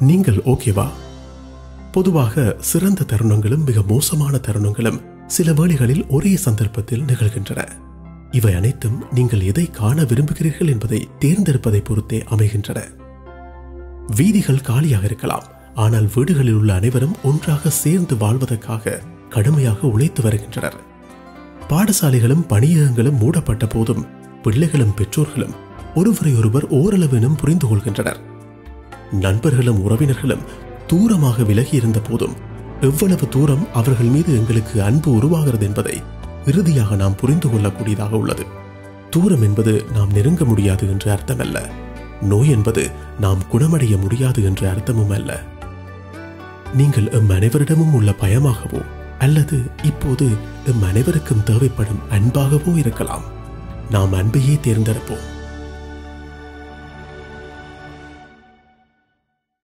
நீங்கள் ஓகேவா பொதுவாக சிறந்த தருணங்களும் மிக மோசமான தருணங்களும் சில வேளைகளில் ஒரே சந்தர்ப்பத்தில் நிகழ்கின்றன. இவை அனைத்தும் நீங்கள் எதை காண விரும்புகிறீர்கள் என்பதை தேர்ந்தெடுப்பதை பொறுத்தே அமைகின்றன. வீதிகள் காலியாக இருக்கலாம் ஆனால் வீடுகளில் உள்ள அனைவரும் ஒன்றாக சேர்ந்து வாழ்வதற்காக கடுமையாக உழைத்து வருகின்றனர். பாடசாலைகளும் பணியகங்களும் மூடப்பட்ட போதும் பிள்ளைகளும் பெற்றோர்களும் ஒருவரையொருவர் ஓரளவினும் புரிந்து கொள்கின்றனர். நண்பர்களும் உறவினர்களும் தூரமாக விலகி இருந்த போதும் எவ்வளவு தூரம் அவர்கள் மீது எங்களுக்கு அன்பு உருவாகிறது என்பதை இறுதியாக நாம் புரிந்து கொள்ளக்கூடியதாக உள்ளது. தூரம் என்பது நாம் நெருங்க முடியாது என்று அர்த்தமல்ல. நோய் என்பது நாம் குணமடைய முடியாது என்ற அர்த்தமும் அல்ல. நீங்கள் எம் அனைவரிடமும் உள்ள பயமாகவோ அல்லது இப்போது எம் அனைவருக்கும் தேவைப்படும் அன்பாகவோ இருக்கலாம். நாம் அன்பையே தேர்ந்தெடுப்போம்.